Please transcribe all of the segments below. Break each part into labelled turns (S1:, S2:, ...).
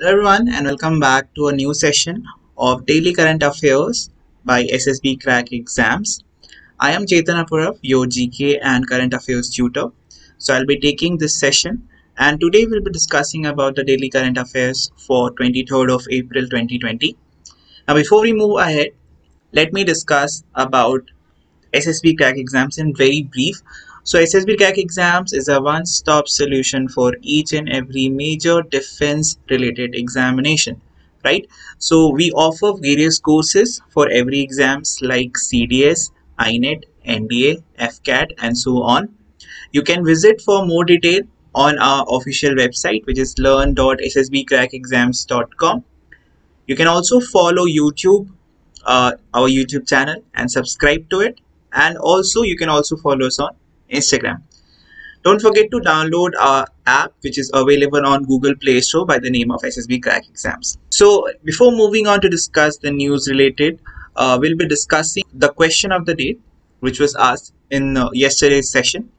S1: Hello everyone and welcome back to a new session of Daily Current Affairs by SSB Crack Exams. I am Chetan Apurav, your GK and Current Affairs tutor. So I'll be taking this session and today we'll be discussing about the Daily Current Affairs for 23rd of April 2020. Now before we move ahead, let me discuss about SSB Crack Exams in very brief so SSB Crack Exams is a one-stop solution for each and every major defense related examination, right? So we offer various courses for every exams like CDS, INET, NDA, AFCAT and so on. You can visit for more detail on our official website which is learn.ssbcrackexams.com. You can also follow YouTube, uh, our YouTube channel and subscribe to it and also you can also follow us on Instagram. Don't forget to download our app which is available on Google Play Store by the name of SSB Crack Exams. So before moving on to discuss the news related, uh, we'll be discussing the question of the day which was asked in uh, yesterday's session.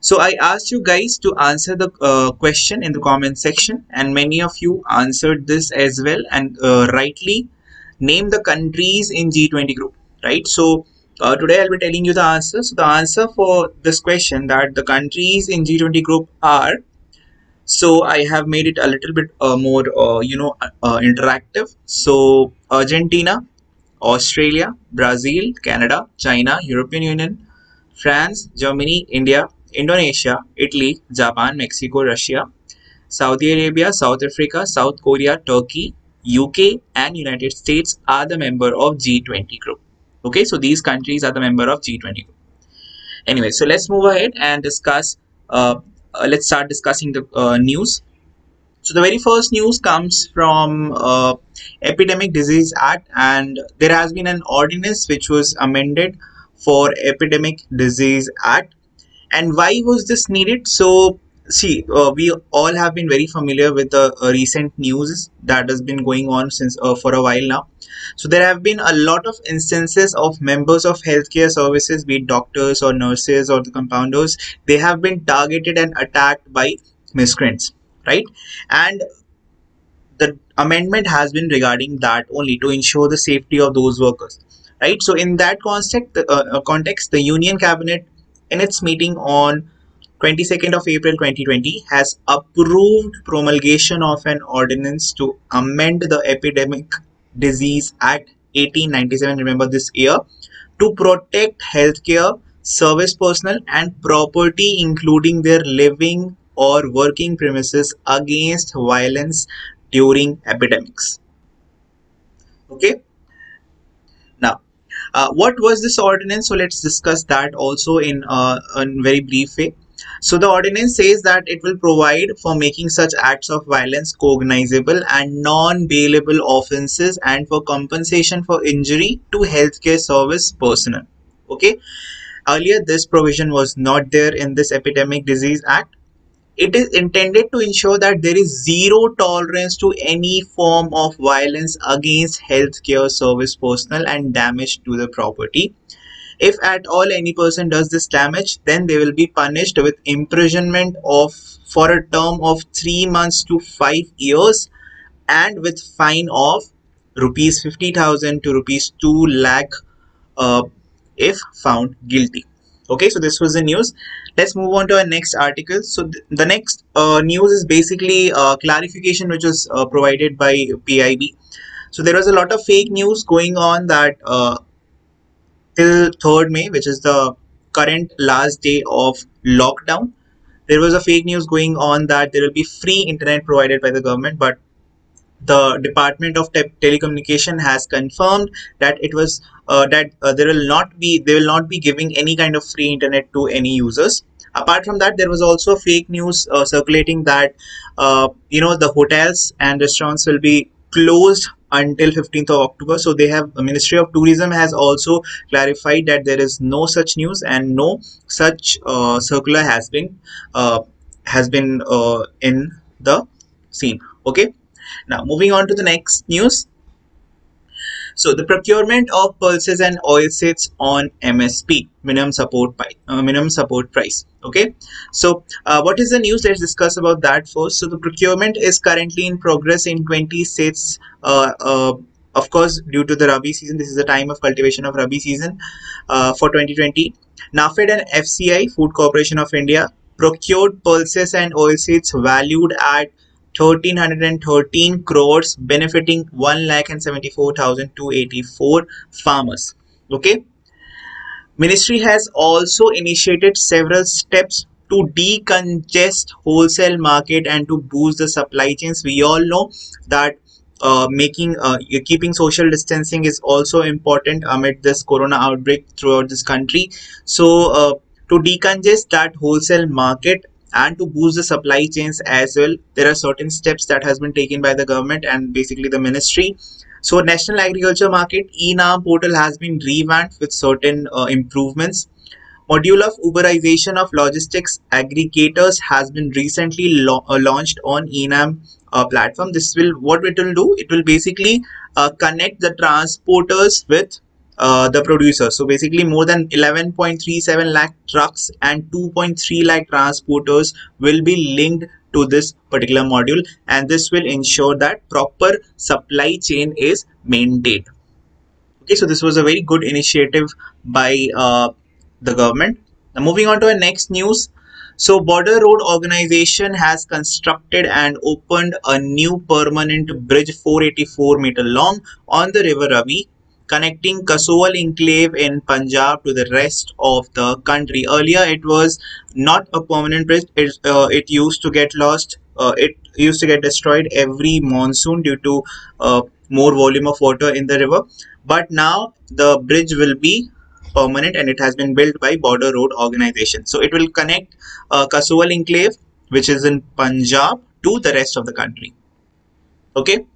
S1: So I asked you guys to answer the uh, question in the comment section and many of you answered this as well and uh, rightly name the countries in G20 group, right? So uh, today I'll be telling you the answer. So the answer for this question that the countries in G20 group are so I have made it a little bit uh, more uh, you know uh, interactive. So Argentina, Australia, Brazil, Canada, China, European Union, France, Germany, India, Indonesia, Italy, Japan, Mexico, Russia, Saudi Arabia, South Africa, South Korea, Turkey, UK and United States are the member of G20 group okay so these countries are the member of G20 anyway so let's move ahead and discuss uh, uh, let's start discussing the uh, news. So the very first news comes from uh, epidemic disease act and there has been an ordinance which was amended for epidemic disease act. And why was this needed? So see uh, we all have been very familiar with the uh, recent news that has been going on since for a while now so there have been a lot of instances of members of healthcare services be it doctors or nurses or the compounders they have been targeted and attacked by miscreants right? And the amendment has been regarding that only to ensure the safety of those workers right? So in that context uh, uh context the union cabinet in its meeting on 22nd of April 2020 has approved promulgation of an ordinance to amend the Epidemic Disease Act 1897 remember this year to protect healthcare service personnel and property including their living or working premises against violence during epidemics. Okay? Now uh, what was this ordinance? So let's discuss that also in uh, a very brief way so the ordinance says that it will provide for making such acts of violence cognizable and non-bailable offences and for compensation for injury to healthcare service personnel. Okay. Earlier, this provision was not there in this Epidemic Disease Act. It is intended to ensure that there is zero tolerance to any form of violence against healthcare service personnel and damage to the property if at all any person does this damage, then they will be punished with imprisonment of for a term of 3 months to 5 years and with fine of rupees 50,000 to rupees 2 lakh uh, if found guilty. Okay, so this was the news. Let's move on to our next article. So th the next uh, news is basically uh, clarification which was uh, provided by PIB. So there was a lot of fake news going on that uh, till 3rd May, which is the current last day of lockdown. There was a fake news going on that there will be free internet provided by the government, but the Department of Te Telecommunication has confirmed that it was uh, that uh, there will not be they will not be giving any kind of free internet to any users. Apart from that, there was also fake news uh, circulating that uh, you know the hotels and restaurants will be closed until 15th of October. So they have the Ministry of Tourism has also clarified that there is no such news and no such uh, circular has been uh, has been uh, in the scene. Okay. Now moving on to the next news. So the procurement of pulses and oilseeds on MSP, minimum support price. Uh, minimum support price. Okay. So uh, what is the news? Let's discuss about that first. So the procurement is currently in progress in 20 states. Uh, uh, of course, due to the Rabi season, this is the time of cultivation of Rabi season uh, for 2020. NAFED and FCI, Food Corporation of India, procured pulses and oilseeds valued at 1313 crores benefiting 1 lakh and 74,284 farmers. Okay? Ministry has also initiated several steps to decongest wholesale market and to boost the supply chains. We all know that uh, making uh, keeping social distancing is also important amid this corona outbreak throughout this country. So uh, to decongest that wholesale market and to boost the supply chains as well there are certain steps that has been taken by the government and basically the ministry. So national agriculture market e-NAM portal has been revamped with certain uh, improvements. Module of uberization of logistics aggregators has been recently uh, launched on e-NAM uh, platform. This will what it will do? It will basically uh, connect the transporters with uh, the producer. So basically more than 11.37 lakh trucks and 2.3 lakh transporters will be linked to this particular module and this will ensure that proper supply chain is maintained. Okay, so this was a very good initiative by uh, the government. Now moving on to our next news. So Border Road Organization has constructed and opened a new permanent bridge 484 meter long on the river Ravi connecting Kassowal enclave in Punjab to the rest of the country. Earlier, it was not a permanent bridge. It, uh, it used to get lost. Uh, it used to get destroyed every monsoon due to uh, more volume of water in the river. But now the bridge will be permanent and it has been built by Border Road Organization. So it will connect uh, enclave, which is in Punjab, to the rest of the country. Okay.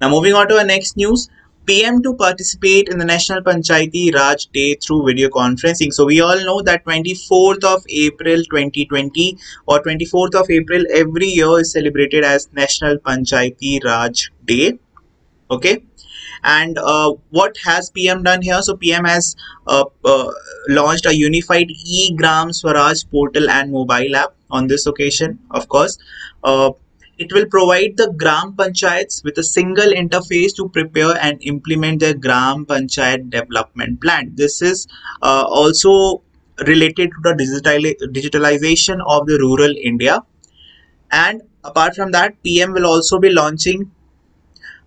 S1: Now moving on to our next news. PM to participate in the National Panchayati Raj Day through video conferencing. So we all know that 24th of April 2020 or 24th of April every year is celebrated as National Panchayati Raj Day. Okay. And uh, what has PM done here? So PM has uh, uh, launched a unified e-Gram Swaraj portal and mobile app on this occasion, of course. It will provide the Gram Panchayats with a single interface to prepare and implement their Gram Panchayat development plan. This is uh, also related to the digital digitalization of the rural India. And apart from that, PM will also be launching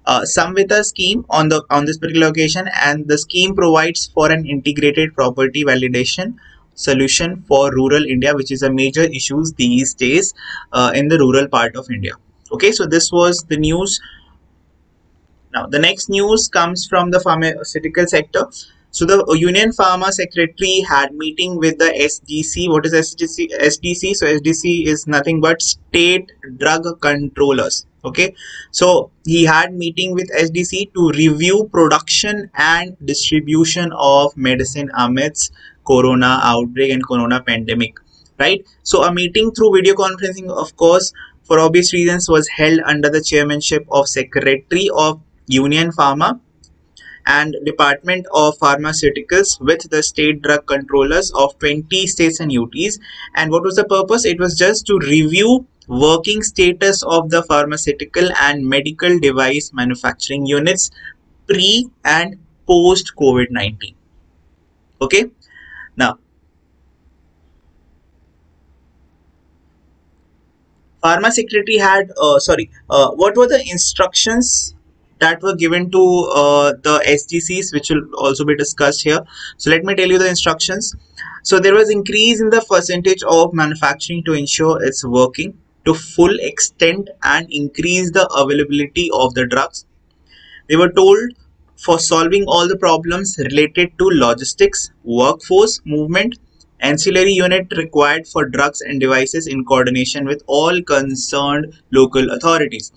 S1: uh, SVAMITVA scheme on the on this particular occasion and the scheme provides for an integrated property validation solution for rural India, which is a major issue these days uh, in the rural part of India. Okay, so this was the news. Now, the next news comes from the pharmaceutical sector. So the Union Pharma Secretary had meeting with the SDC. What is SDC? SDC. So SDC is nothing but State Drug Controllers. Okay. So he had meeting with SDC to review production and distribution of medicine amidst corona outbreak and corona pandemic right? So a meeting through video conferencing of course for obvious reasons was held under the chairmanship of secretary of union pharma and department of pharmaceuticals with the state drug controllers of 20 states and uts and what was the purpose? It was just to review working status of the pharmaceutical and medical device manufacturing units pre and post covid-19 okay now, Pharma Secretary had, uh, sorry, uh, what were the instructions that were given to uh, the SDCs, which will also be discussed here. So let me tell you the instructions. So there was increase in the percentage of manufacturing to ensure it's working to full extent and increase the availability of the drugs. They were told for solving all the problems related to logistics, workforce movement, ancillary unit required for drugs and devices in coordination with all concerned local authorities.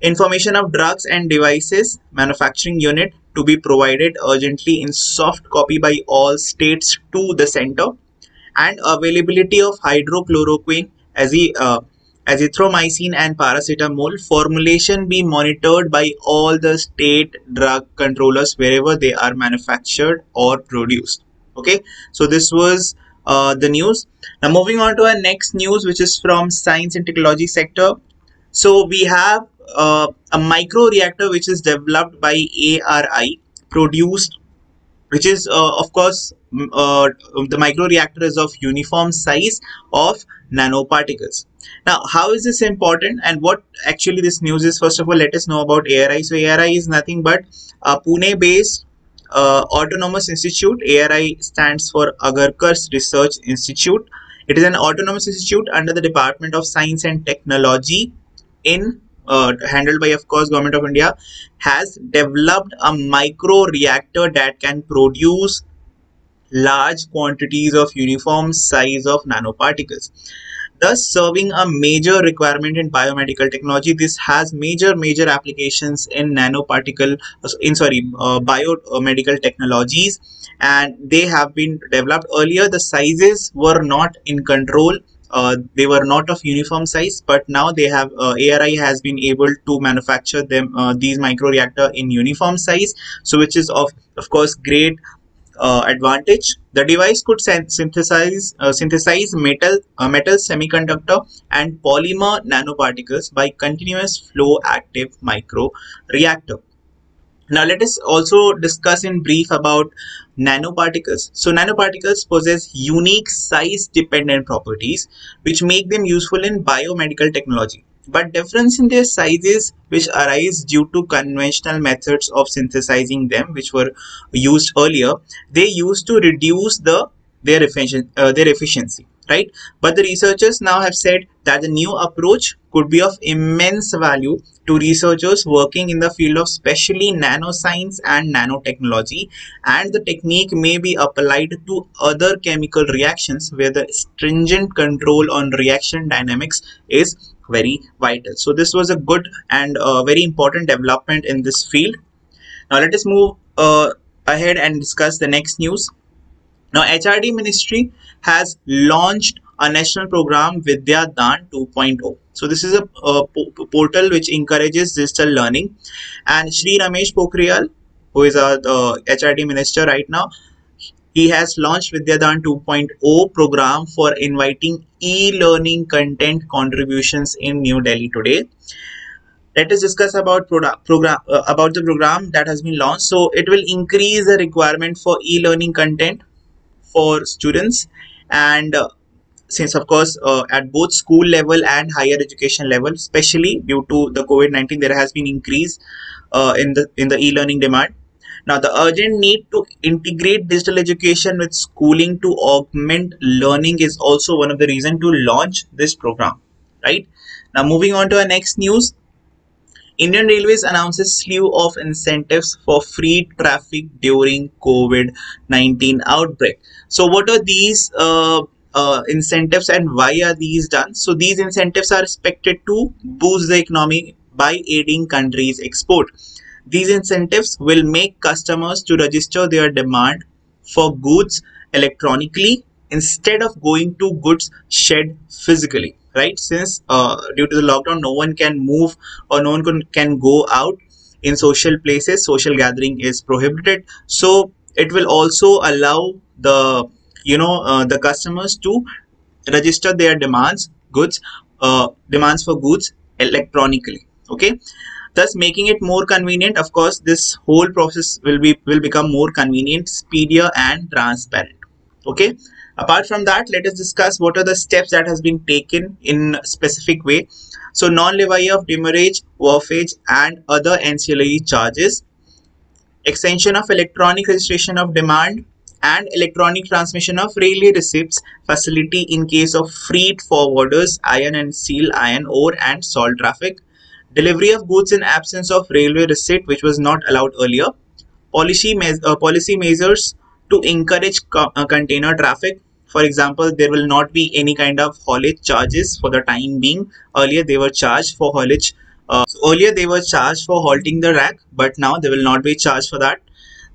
S1: Information of drugs and devices manufacturing unit to be provided urgently in soft copy by all states to the center and availability of hydrochloroquine as he uh, azithromycin and paracetamol formulation be monitored by all the state drug controllers wherever they are manufactured or produced. Okay? So this was uh, the news. Now moving on to our next news which is from science and technology sector. So we have uh, a micro reactor which is developed by ARI produced which is uh, of course uh, the micro reactor is of uniform size of nanoparticles now how is this important and what actually this news is? First of all let us know about ARI so ARI is nothing but a Pune based uh, autonomous institute. ARI stands for Agarkar's Research Institute. It is an autonomous institute under the Department of Science and Technology in uh, handled by of course government of India has developed a micro reactor that can produce large quantities of uniform size of nanoparticles thus serving a major requirement in biomedical technology this has major major applications in nanoparticle in sorry uh, biomedical technologies. And they have been developed. Earlier the sizes were not in control. Uh, they were not of uniform size but now they have uh, ARI has been able to manufacture them uh, these micro reactor in uniform size so which is of of course great uh, advantage the device could synthesize uh, synthesize metal uh, metal semiconductor and polymer nanoparticles by continuous flow active micro reactor now let us also discuss in brief about nanoparticles. So nanoparticles possess unique size dependent properties which make them useful in biomedical technology. But difference in their sizes which arise due to conventional methods of synthesizing them which were used earlier, they used to reduce the their, efficient, uh, their efficiency right? But the researchers now have said that the new approach could be of immense value to researchers working in the field of specially nanoscience and nanotechnology and the technique may be applied to other chemical reactions where the stringent control on reaction dynamics is very vital. So this was a good and uh, very important development in this field. Now let us move uh, ahead and discuss the next news now HRD ministry has launched a national program Vidya Dan 2.0. So this is a, a portal which encourages digital learning and Sri Ramesh Pokhriyal who is a HRD minister right now he has launched Vidyadan 2.0 program for inviting e-learning content contributions in New Delhi today. Let us discuss about product program uh, about the program that has been launched. So it will increase the requirement for e-learning content for students and uh, since of course uh, at both school level and higher education level especially due to the covid-19 there has been increase uh, in the in the e-learning demand. Now the urgent need to integrate digital education with schooling to augment learning is also one of the reason to launch this program right? Now moving on to our next news Indian Railways announces slew of incentives for free traffic during COVID-19 outbreak. So what are these uh, uh, incentives and why are these done? So these incentives are expected to boost the economy by aiding countries export. These incentives will make customers to register their demand for goods electronically instead of going to goods shed physically right? Since uh, due to the lockdown no one can move or no one can, can go out in social places. Social gathering is prohibited. So it will also allow the you know uh, the customers to register their demands goods uh, demands for goods electronically okay? Thus making it more convenient of course this whole process will be will become more convenient speedier and transparent okay apart from that let us discuss what are the steps that has been taken in specific way. So non-levy of demurrage wharfage and other ancillary charges. Extension of electronic registration of demand and electronic transmission of railway receipts facility in case of freight forwarders iron and steel iron ore and salt traffic. Delivery of goods in absence of railway receipt which was not allowed earlier. Policy, me uh, policy measures to encourage co uh, container traffic for example there will not be any kind of haulage charges for the time being earlier they were charged for haulage uh, so earlier they were charged for halting the rack but now they will not be charged for that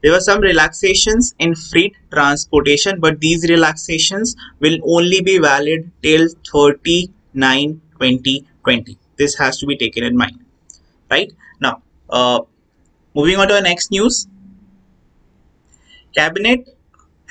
S1: there were some relaxations in freight transportation but these relaxations will only be valid till 39 2020. This has to be taken in mind. Right now, uh, moving on to our next news. Cabinet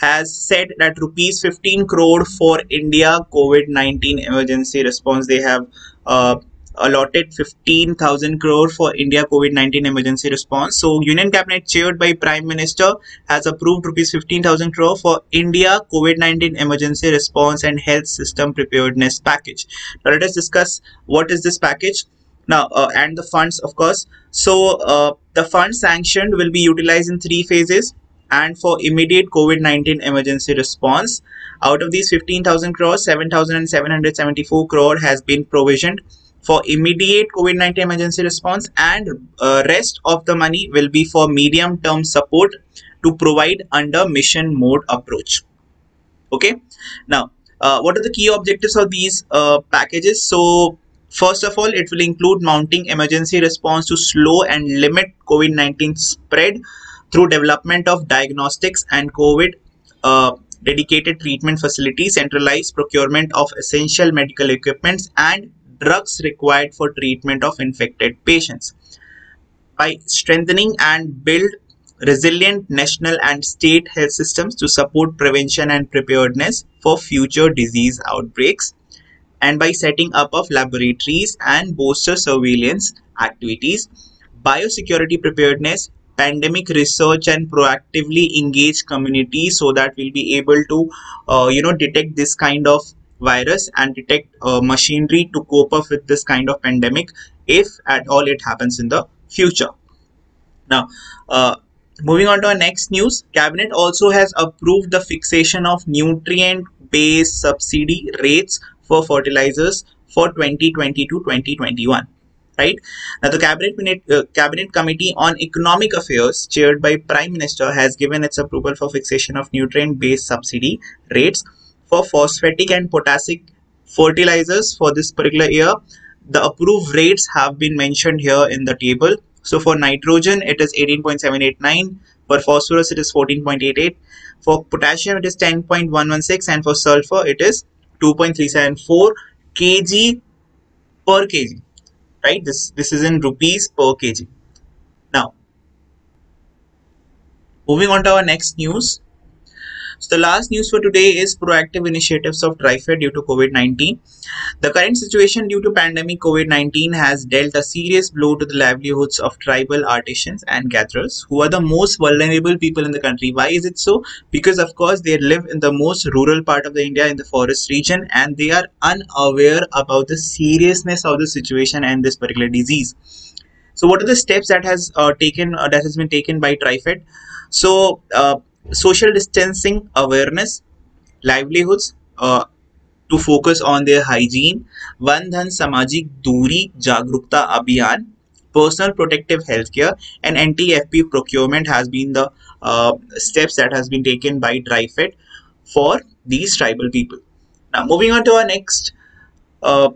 S1: has said that rupees 15 crore for India COVID-19 emergency response. They have uh, allotted 15,000 crore for India COVID-19 emergency response. So Union Cabinet chaired by Prime Minister has approved rupees 15,000 crore for India COVID-19 emergency response and health system preparedness package. Now let us discuss what is this package now uh, and the funds of course. So uh, the funds sanctioned will be utilized in three phases and for immediate COVID-19 emergency response. Out of these 15,000 crores, 7,774 crore has been provisioned for immediate COVID-19 emergency response and uh, rest of the money will be for medium term support to provide under mission mode approach. Okay. Now, uh, what are the key objectives of these uh, packages? So, first of all, it will include mounting emergency response to slow and limit COVID-19 spread through development of diagnostics and COVID uh, dedicated treatment facilities, centralized procurement of essential medical equipments and drugs required for treatment of infected patients. By strengthening and build resilient national and state health systems to support prevention and preparedness for future disease outbreaks and by setting up of laboratories and booster surveillance activities, biosecurity preparedness, pandemic research and proactively engage communities so that we'll be able to uh, you know detect this kind of virus and detect uh, machinery to cope up with this kind of pandemic if at all it happens in the future. Now, uh, moving on to our next news, Cabinet also has approved the fixation of nutrient-based subsidy rates for fertilizers for 2020 to 2021 right now the cabinet uh, cabinet committee on economic affairs chaired by prime minister has given its approval for fixation of nutrient based subsidy rates for phosphatic and potassic fertilizers for this particular year. The approved rates have been mentioned here in the table. So for nitrogen, it is 18.789. For phosphorus, it is 14.88. For potassium, it is 10.116. And for sulfur, it is 2.374 kg per kg. Right? This, this is in rupees per kg. Now, moving on to our next news. So the last news for today is proactive initiatives of TriFed due to COVID-19. The current situation due to pandemic COVID-19 has dealt a serious blow to the livelihoods of tribal artisans and gatherers who are the most vulnerable people in the country. Why is it so? Because of course they live in the most rural part of the India in the forest region and they are unaware about the seriousness of the situation and this particular disease. So what are the steps that has uh, taken uh, that has been taken by TriFed? So uh, social distancing awareness, livelihoods uh, to focus on their hygiene, Vandhan Samajik Duri Jagrukta Abhiyan, personal protective healthcare and anti-FP procurement has been the uh, steps that has been taken by TriFed for these tribal people. Now moving on to our next uh,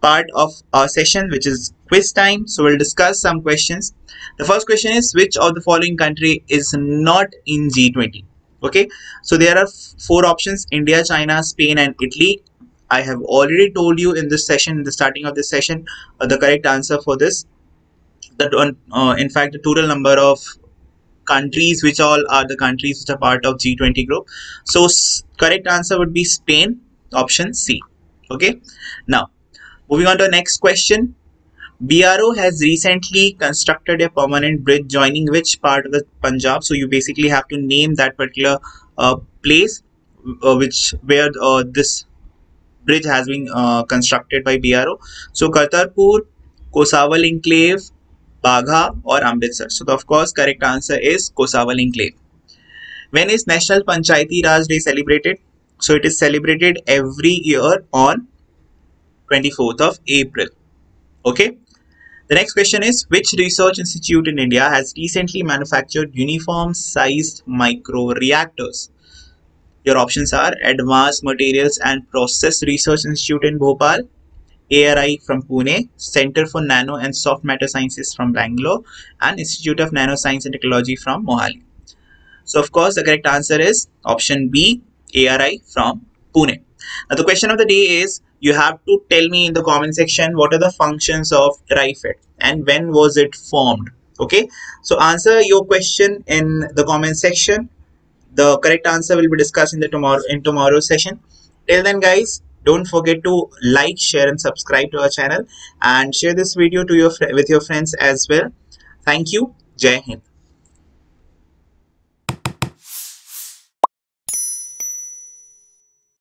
S1: part of our session which is quiz time. So we'll discuss some questions the first question is which of the following country is not in G20? Okay, so there are four options India, China, Spain, and Italy. I have already told you in this session, in the starting of this session, uh, the correct answer for this. That uh, in fact, the total number of countries which all are the countries which are part of G20 group. So correct answer would be Spain, option C. Okay. Now, moving on to the next question. BRO has recently constructed a permanent bridge joining which part of the Punjab. So you basically have to name that particular uh, place uh, which where uh, this bridge has been uh, constructed by BRO. So Kartarpur, Kassowal Enclave, Bagha or Amritsar. So the, of course correct answer is Kassowal Enclave. When is National Panchayati Raj Day celebrated? So it is celebrated every year on 24th of April. Okay. The next question is which research institute in India has recently manufactured uniform sized micro reactors? Your options are Advanced Materials and Process Research Institute in Bhopal, ARI from Pune, Center for Nano and Soft Matter Sciences from Bangalore, and Institute of Nanoscience and Technology from Mohali. So of course the correct answer is option B, ARI from Pune. Now the question of the day is you have to tell me in the comment section what are the functions of TriFed and when was it formed. Okay, so answer your question in the comment section. The correct answer will be discussed in the tomorrow in tomorrow's session. Till then, guys, don't forget to like, share, and subscribe to our channel and share this video to your with your friends as well. Thank you. Jai Hind.